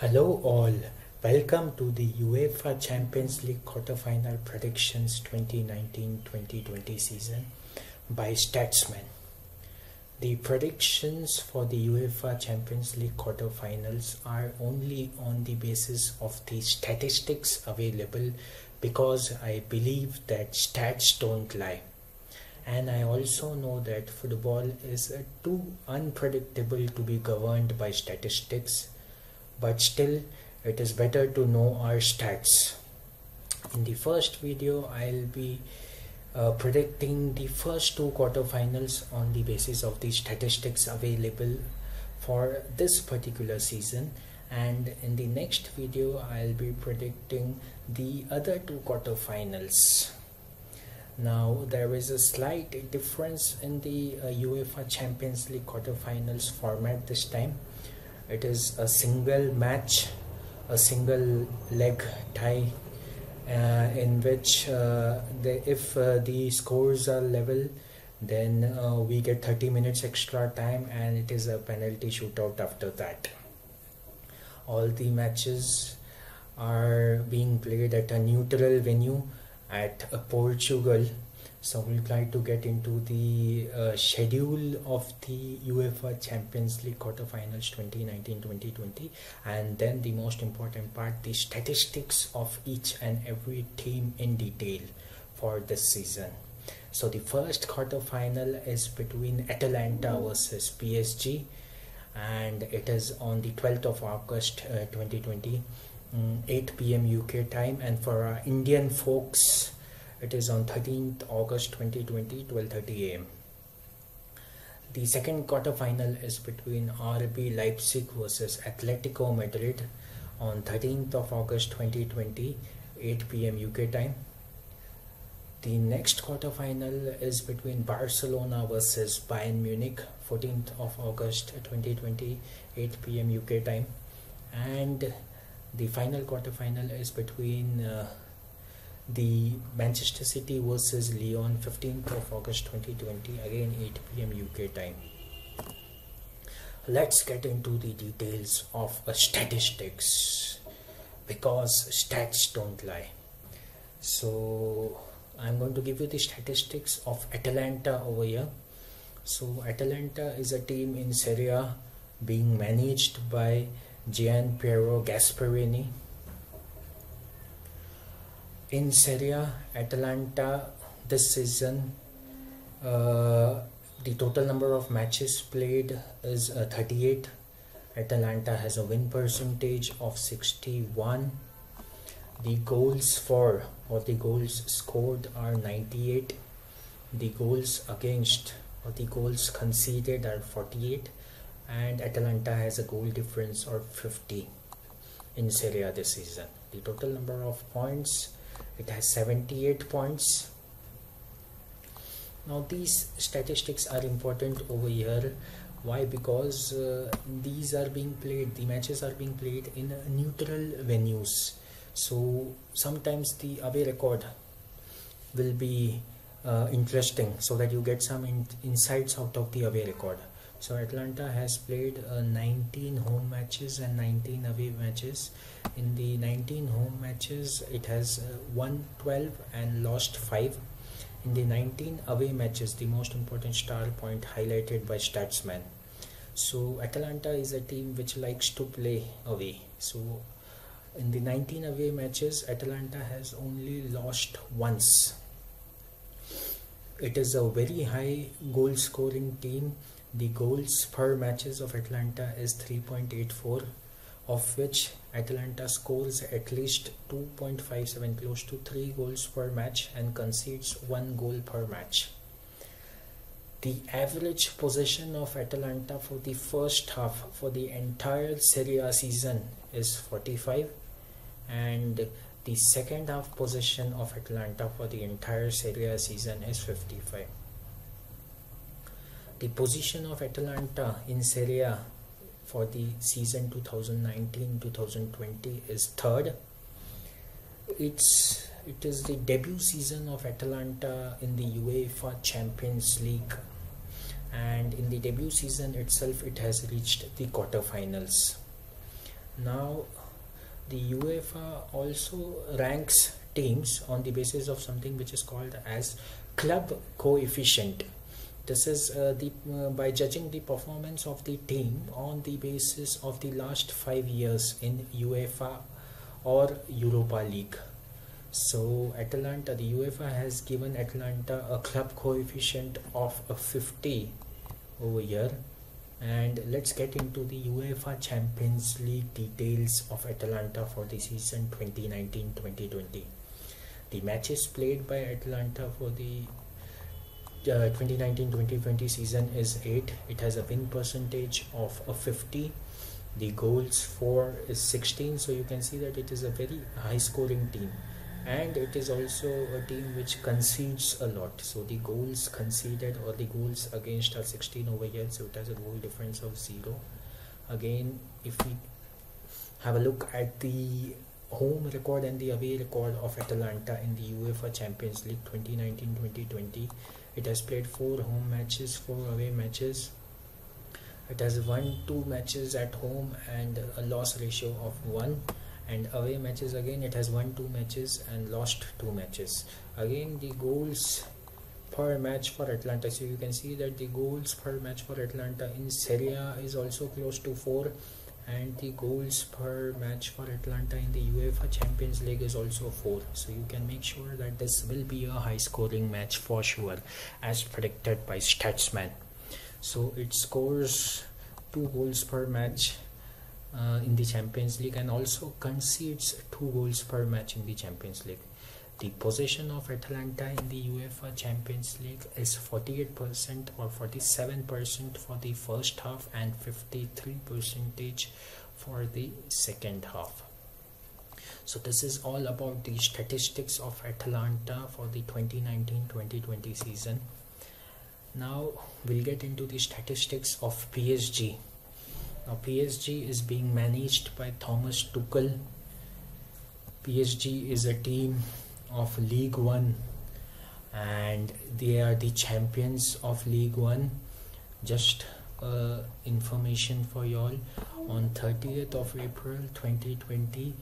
Hello all, welcome to the UEFA Champions League quarterfinal predictions 2019-2020 season by Statsman. The predictions for the UEFA Champions League quarterfinals are only on the basis of the statistics available because I believe that stats don't lie. And I also know that football is too unpredictable to be governed by statistics but still it is better to know our stats. In the first video i'll be uh, predicting the first two quarterfinals on the basis of the statistics available for this particular season. And in the next video i'll be predicting the other two quarterfinals. Now there is a slight difference in the uh, UEFA Champions League quarterfinals format this time it is a single match a single leg tie uh, in which uh, the, if uh, the scores are level then uh, we get 30 minutes extra time and it is a penalty shootout after that. All the matches are being played at a neutral venue at Portugal so we'll try to get into the uh, schedule of the UEFA Champions League quarterfinals 2019-2020 and then the most important part the statistics of each and every team in detail for this season. So the first quarterfinal is between Atalanta versus PSG and it is on the 12th of August uh, 2020 um, 8 p.m. UK time and for our Indian folks it is on 13th August 2020, 12:30 am. The second quarter final is between RB Leipzig versus Atletico Madrid on 13th of August 2020, 8 p.m. UK time. The next quarter final is between Barcelona versus Bayern Munich, 14th of August 2020, 8 p.m. UK time, and the final quarter final is between uh, the Manchester City versus Lyon 15th of August 2020 again 8 pm UK time. Let's get into the details of statistics because stats don't lie. So I'm going to give you the statistics of Atalanta over here. So Atalanta is a team in Serie A being managed by Gian Piero Gasperini in Serie A, Atalanta this season uh, the total number of matches played is uh, 38 Atalanta has a win percentage of 61 the goals for or the goals scored are 98 the goals against or the goals conceded are 48 and Atalanta has a goal difference of 50 in Serie A this season. The total number of points it has 78 points. Now these statistics are important over here. Why? Because uh, these are being played the matches are being played in neutral venues. So sometimes the away record will be uh, interesting so that you get some in insights out of the away record so Atlanta has played uh, 19 home matches and 19 away matches. In the 19 home matches, it has uh, won 12 and lost 5. In the 19 away matches, the most important star point highlighted by Statsman. So Atalanta is a team which likes to play away. So in the 19 away matches, Atalanta has only lost once. It is a very high goal scoring team the goals per matches of Atlanta is 3.84 of which Atlanta scores at least 2.57 close to 3 goals per match and concedes 1 goal per match. The average possession of Atalanta for the first half for the entire Serie A season is 45 and the second half possession of Atlanta for the entire Serie A season is 55. The position of Atalanta in Serie A for the season 2019-2020 is third. It's it is the debut season of Atalanta in the UEFA Champions League and in the debut season itself it has reached the quarterfinals. now the UEFA also ranks teams on the basis of something which is called as club coefficient this is uh, the uh, by judging the performance of the team on the basis of the last 5 years in UEFA or Europa League. So Atalanta the UEFA has given Atalanta a club coefficient of a 50 over here. And let's get into the UEFA Champions League details of Atalanta for the season 2019-2020 the matches played by Atalanta for the 2019-2020 uh, season is 8 it has a win percentage of a 50 the goals for is 16 so you can see that it is a very high scoring team. And it is also a team which concedes a lot. So the goals conceded or the goals against are 16 over here so it has a goal difference of 0 again if we have a look at the home record and the away record of Atalanta in the UEFA Champions League 2019-2020 it has played four home matches four away matches. It has won two matches at home and a loss ratio of 1 and away matches again it has won two matches and lost two matches. Again the goals per match for Atlanta. so you can see that the goals per match for Atlanta in Serie A is also close to 4 and the goals per match for Atlanta in the UEFA Champions League is also 4 so you can make sure that this will be a high scoring match for sure as predicted by Statsman so it scores 2 goals per match uh, in the Champions League and also concedes two goals per match in the Champions League. The possession of Atalanta in the UEFA Champions League is 48% or 47% for the first half and 53% for the second half. So this is all about the statistics of Atalanta for the 2019-2020 season. Now we'll get into the statistics of PSG. Now PSG is being managed by Thomas Tuchel. PSG is a team of League One. And they are the champions of League One. Just uh, information for y'all. On 30th of April 2020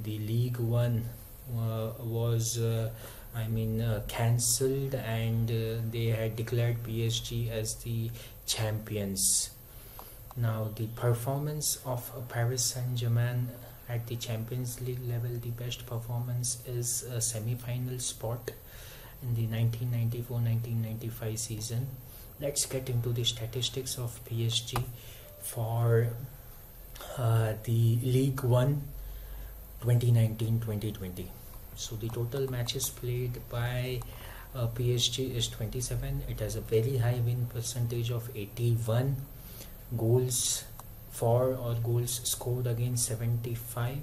the League One uh, was uh, I mean uh, cancelled and uh, they had declared PSG as the champions. Now, the performance of Paris Saint-Germain at the Champions League level, the best performance is a semi-final spot in the 1994-1995 season. Let's get into the statistics of PSG for uh, the League One 2019-2020. So the total matches played by uh, PSG is 27. It has a very high win percentage of 81 goals for or goals scored against 75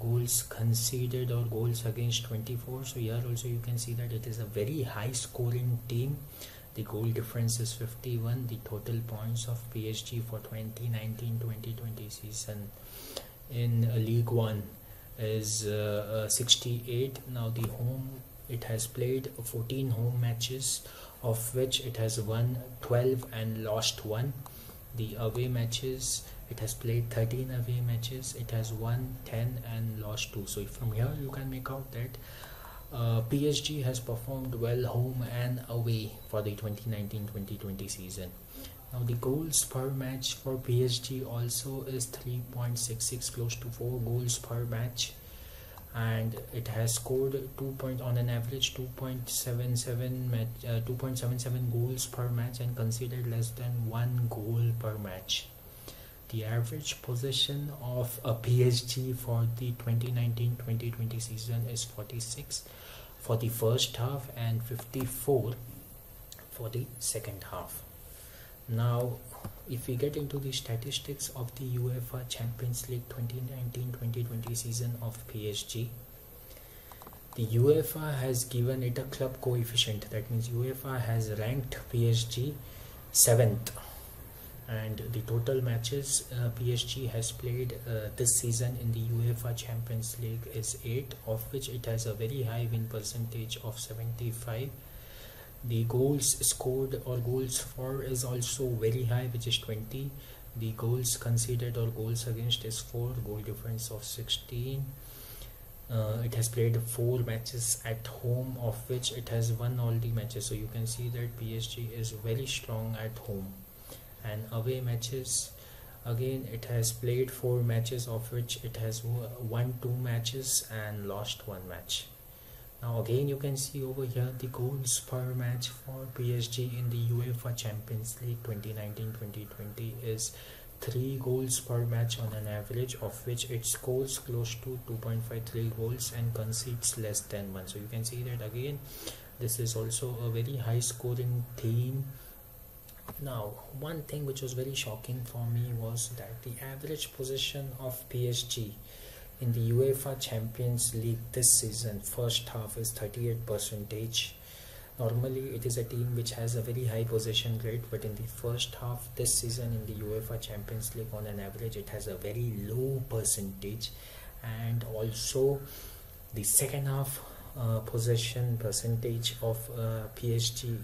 goals conceded or goals against 24 so here also you can see that it is a very high scoring team. The goal difference is 51 the total points of PSG for 2019-2020 season in League 1 is uh, uh, 68 now the home it has played 14 home matches of which it has won 12 and lost 1 the away matches it has played 13 away matches. It has won 10 and lost 2 so from here you can make out that uh, PSG has performed well home and away for the 2019-2020 season. Now the goals per match for PSG also is 3.66 close to 4 goals per match. And it has scored 2 point on an average 2.77 match uh, 2.77 goals per match and conceded less than one goal per match the average possession of a PSG for the 2019-2020 season is 46 for the first half and 54 for the second half. Now if we get into the statistics of the UEFA Champions League 2019-2020 season of PSG the UEFA has given it a club coefficient. That means UEFA has ranked PSG 7th and the total matches uh, PSG has played uh, this season in the UEFA Champions League is 8 of which it has a very high win percentage of 75 the goals scored or goals for is also very high which is 20 the goals conceded or goals against is 4 goal difference of 16 uh, it has played four matches at home of which it has won all the matches. So you can see that PSG is very strong at home and away matches. Again it has played four matches of which it has won two matches and lost one match. Now again you can see over here the goals per match for PSG in the UEFA Champions League 2019-2020 is 3 goals per match on an average of which it scores close to 2.53 goals and concedes less than 1 so you can see that again this is also a very high scoring team now one thing which was very shocking for me was that the average position of PSG in the UEFA Champions League this season first half is 38 percentage. Normally it is a team which has a very high possession rate but in the first half this season in the UEFA Champions League on an average it has a very low percentage. And also the second half uh, possession percentage of uh, PSG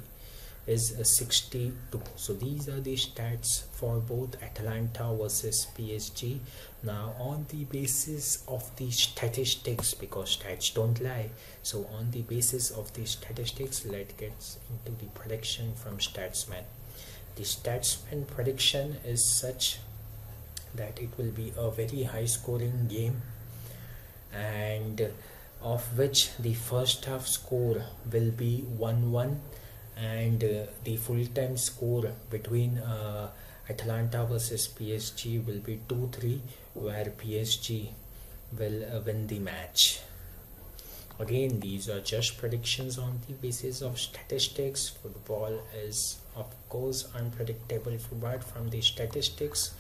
is 62 so these are the stats for both Atalanta versus PSG now on the basis of the statistics because stats don't lie so on the basis of the statistics let's get into the prediction from statsman. The statsman prediction is such that it will be a very high scoring game and of which the first half score will be 1-1 and uh, the full-time score between uh, Atalanta versus PSG will be 2-3 where PSG will uh, win the match. Again, these are just predictions on the basis of statistics. Football is, of course, unpredictable, but from the statistics,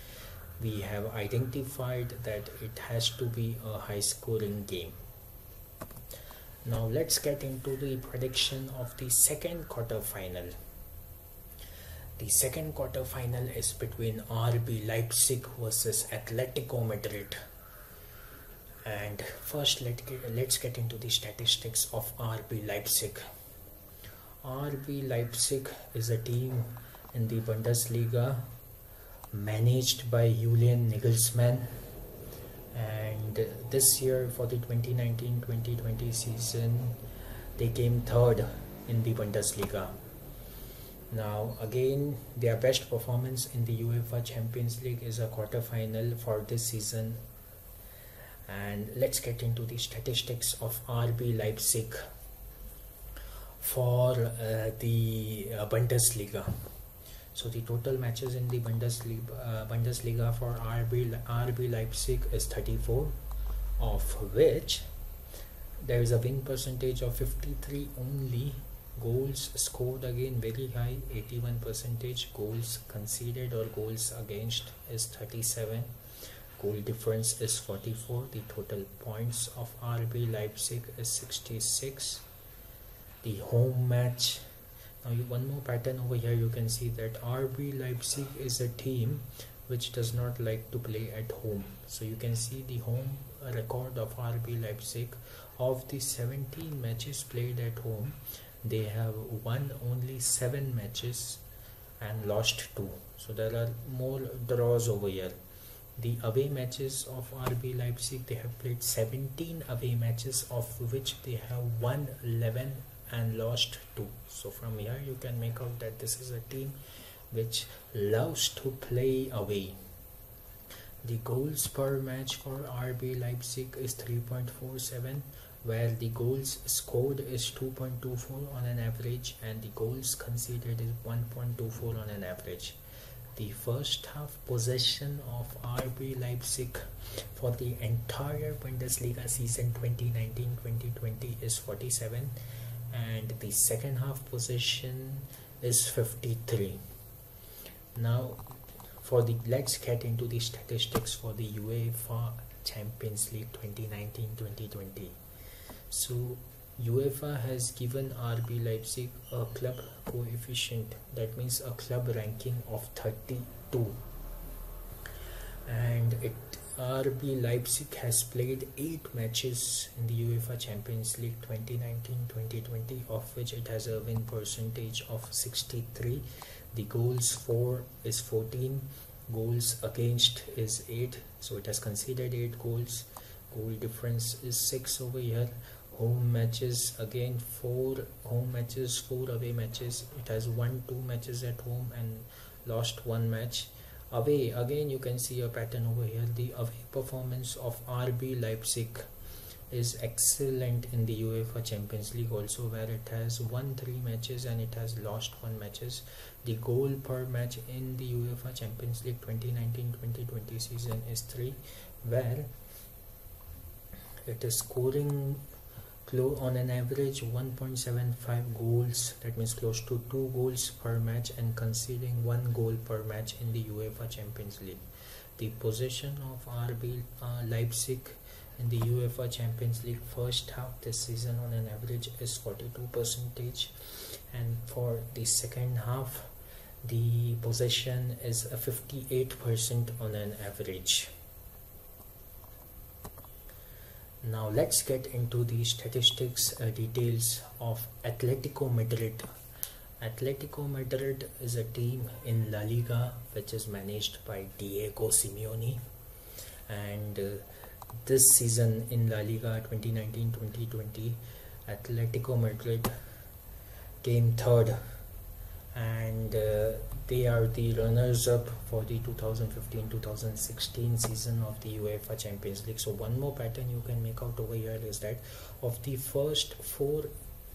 we have identified that it has to be a high scoring game. Now let's get into the prediction of the second quarter final. The second quarter final is between RB Leipzig versus Atletico Madrid. And first let let's get into the statistics of RB Leipzig. RB Leipzig is a team in the Bundesliga managed by Julian Nagelsmann and this year for the 2019-2020 season they came third in the Bundesliga. Now again their best performance in the UEFA Champions League is a quarter final for this season. And let's get into the statistics of RB Leipzig for uh, the uh, Bundesliga so the total matches in the Bundesliga, uh, Bundesliga for RB, RB Leipzig is 34, of which there is a win percentage of 53 only. Goals scored again very high, 81 percentage. Goals conceded or goals against is 37. Goal difference is 44. The total points of RB Leipzig is 66. The home match now one more pattern over here you can see that RB Leipzig is a team which does not like to play at home. So you can see the home uh, record of RB Leipzig. Of the 17 matches played at home they have won only 7 matches and lost 2 so there are more draws over here. The away matches of RB Leipzig they have played 17 away matches of which they have won 11 and lost 2 so from here you can make out that this is a team which loves to play away. The goals per match for RB Leipzig is 3.47 where the goals scored is 2.24 on an average and the goals conceded is 1.24 on an average. The first half possession of RB Leipzig for the entire Bundesliga season 2019-2020 is 47 and the second half possession is 53 now for the let's get into the statistics for the UEFA Champions League 2019-2020 so UEFA has given RB Leipzig a club coefficient that means a club ranking of 32 and it RB Leipzig has played 8 matches in the UEFA Champions League 2019-2020 of which it has a win percentage of 63 the goals for is 14 goals against is 8 so it has conceded 8 goals. Goal difference is 6 over here. Home matches again 4 home matches 4 away matches. It has won 2 matches at home and lost 1 match away. Again you can see a pattern over here. The away performance of RB Leipzig is excellent in the UEFA Champions League also where it has won 3 matches and it has lost 1 matches. The goal per match in the UEFA Champions League 2019-2020 season is 3 where it is scoring close on an average 1.75 goals. That means close to 2 goals per match and conceding 1 goal per match in the UEFA Champions League. The possession of RB uh, Leipzig in the UEFA Champions League first half this season on an average is 42 percentage. And for the second half the possession is a 58% on an average now let's get into the statistics uh, details of Atletico Madrid. Atletico Madrid is a team in La Liga which is managed by Diego Simeone. And uh, this season in La Liga 2019-2020 Atletico Madrid came third and uh, they are the runners up for the 2015-2016 season of the UEFA Champions League. So one more pattern you can make out over here is that of the first four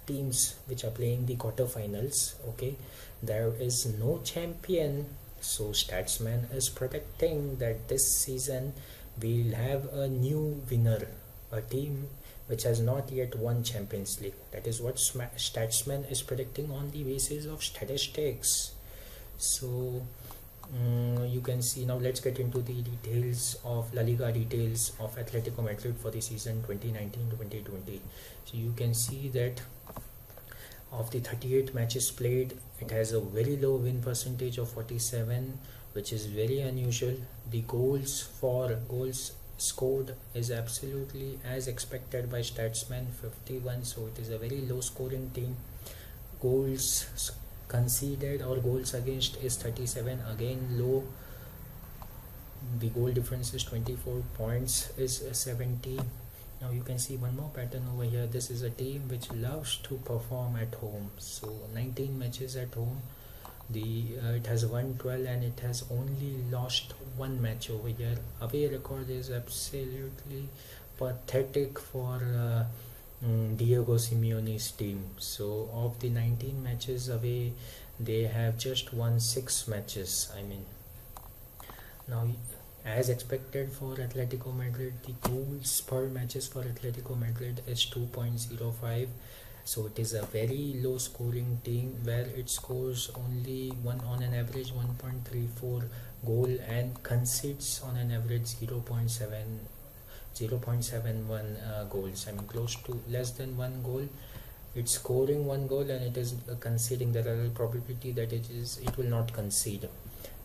teams which are playing the quarterfinals okay there is no champion. So statsman is predicting that this season we'll have a new winner a team which has not yet won champions league. That is what statsman is predicting on the basis of statistics. So um, you can see now let's get into the details of La Liga details of Atletico Madrid for the season 2019-2020 so you can see that of the 38 matches played it has a very low win percentage of 47 which is very unusual. The goals for goals scored is absolutely as expected by statsman 51 so it is a very low scoring team. Goals conceded or goals against is 37 again low. The goal difference is 24 points is 70 now you can see one more pattern over here. This is a team which loves to perform at home. So 19 matches at home the uh, it has won 12 and it has only lost one match over here. Away record is absolutely pathetic for uh, um, Diego Simeone's team. So of the 19 matches away they have just won 6 matches I mean. Now as expected for Atletico Madrid the goals per matches for Atletico Madrid is 2.05 so it is a very low scoring team where it scores only one on an average 1.34 goal and concedes on an average 0.7 0.71 uh, goals. I mean close to less than one goal. It's scoring one goal and it is uh, conceding. Are probability that it is it will not concede.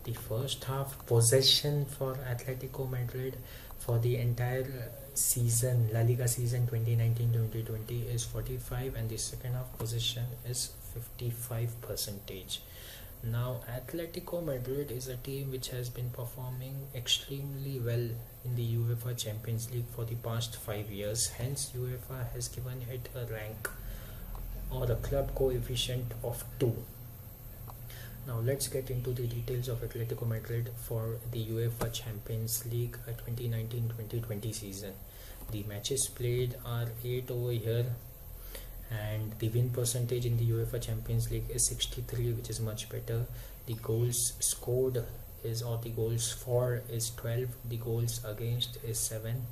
The first half possession for atletico madrid for the entire season La Liga season 2019-2020 is 45 and the second half position is 55 percentage. Now Atletico Madrid is a team which has been performing extremely well in the UEFA Champions League for the past 5 years. Hence UEFA has given it a rank or a club coefficient of 2 now let's get into the details of Atletico Madrid for the UEFA Champions League uh, 2019-2020 season. The matches played are 8 over here and the win percentage in the UEFA Champions League is 63 which is much better. The goals scored is or the goals for is 12 the goals against is 7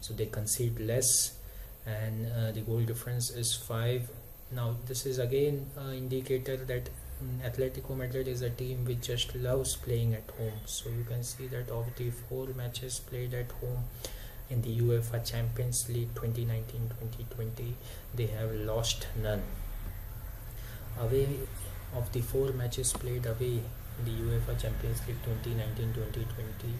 so they concede less and uh, the goal difference is 5 now this is again an indicator that Atletico Madrid is a team which just loves playing at home. So you can see that of the four matches played at home in the UEFA Champions League 2019-2020, they have lost none. Away of the four matches played away in the UEFA Champions League 2019-2020,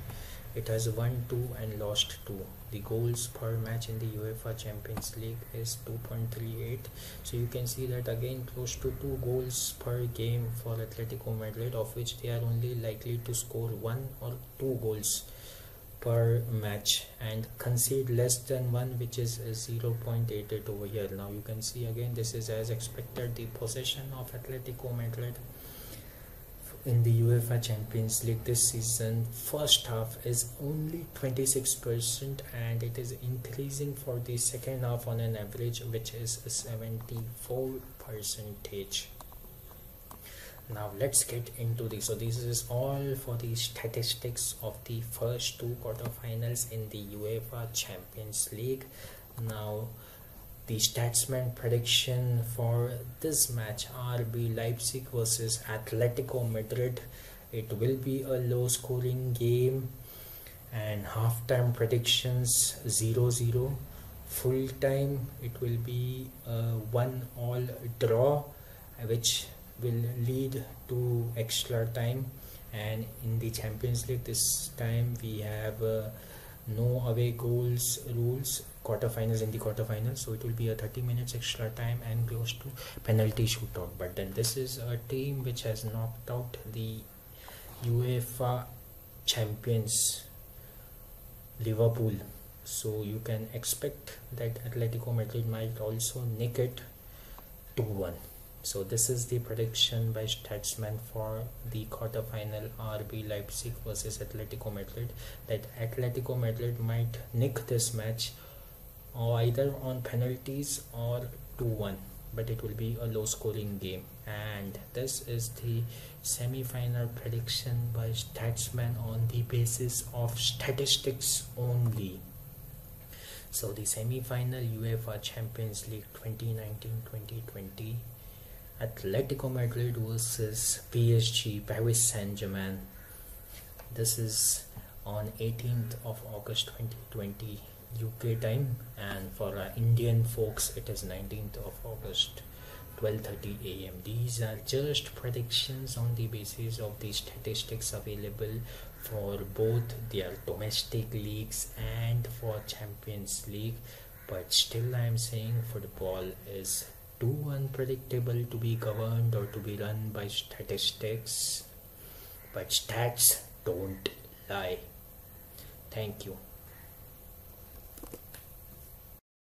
it has won 2 and lost 2 the goals per match in the UEFA Champions League is 2.38 so you can see that again close to 2 goals per game for Atletico Madrid of which they are only likely to score 1 or 2 goals per match and concede less than 1 which is uh, 0.88 over here. Now you can see again this is as expected the possession of Atletico Madrid in the UEFA Champions League this season. First half is only 26% and it is increasing for the second half on an average which is 74 percentage now let's get into this. So this is all for the statistics of the first two quarterfinals in the UEFA Champions League. Now the statsman prediction for this match RB Leipzig versus Atletico Madrid. It will be a low scoring game. And halftime predictions 0-0 full time it will be a one all draw which will lead to extra time. And in the Champions League this time we have uh, no away goals rules quarterfinals in the quarterfinals. So it will be a 30 minutes extra time and close to penalty shootout. But then this is a team which has knocked out the UEFA champions Liverpool. So you can expect that Atletico Madrid might also nick it 2-1 so this is the prediction by Statsman for the quarterfinal RB Leipzig versus Atletico Madrid that Atletico Madrid might nick this match or either on penalties or 2-1 but it will be a low scoring game. And this is the semi-final prediction by statsman on the basis of statistics only. So the semi-final UEFA Champions League 2019-2020 Atletico Madrid versus PSG Paris Saint-Germain. This is on 18th of August 2020 UK time. And for uh, Indian folks it is 19th of August 12:30 a.m. These are just predictions on the basis of the statistics available for both their domestic leagues and for Champions League. But still I am saying football is too unpredictable to be governed or to be run by statistics. But stats don't lie. Thank you